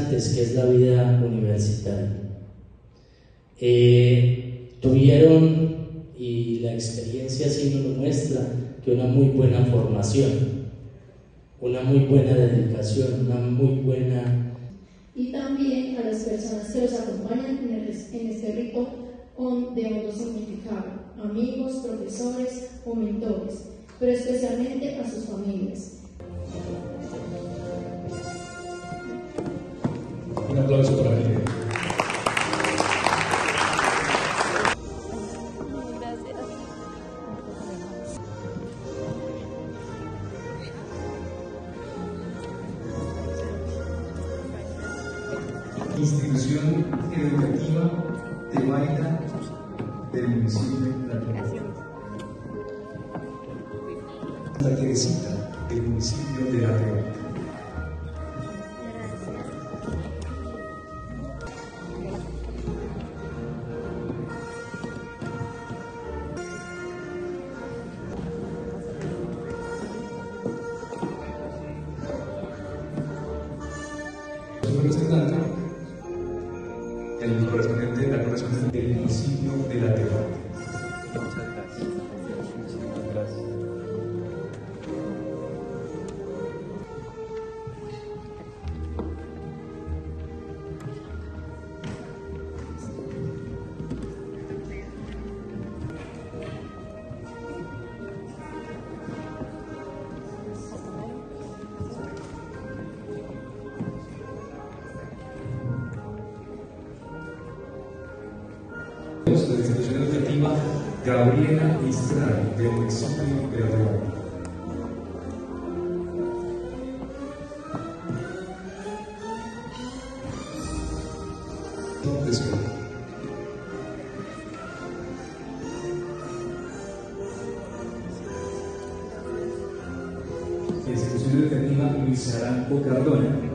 interesantes, que es la vida universitaria. Eh, tuvieron, y la experiencia así nos lo muestra, que una muy buena formación, una muy buena dedicación, una muy buena... Y también a las personas que los acompañan en, este rito de hondo significado, amigos, profesores o mentores, pero especialmente a sus familias. Un aplauso para Miguel. Institución Educativa de Baila del municipio de La La Teresita del municipio de La representante, el correspondiente, la correspondiente del municipio de La Tierra. De institución educativa Gabriela Israel del municipio de Aragón. Institución Educativa Luis Aranco Cardona